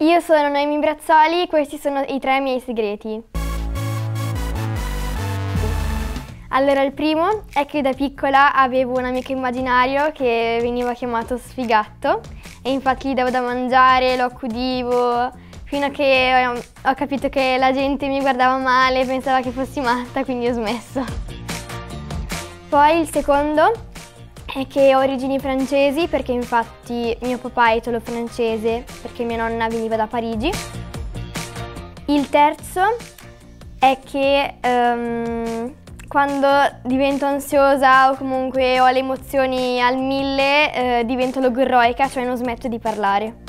Io sono Noemi Brazzoli, questi sono i tre miei segreti. Allora, il primo è che da piccola avevo un amico immaginario che veniva chiamato Sfigatto e infatti gli davo da mangiare, lo accudivo, fino a che ho capito che la gente mi guardava male, pensava che fossi matta, quindi ho smesso. Poi il secondo è che ho origini francesi perché infatti mio papà è italo-francese perché mia nonna veniva da Parigi. Il terzo è che um, quando divento ansiosa o comunque ho le emozioni al mille eh, divento logorroica, cioè non smetto di parlare.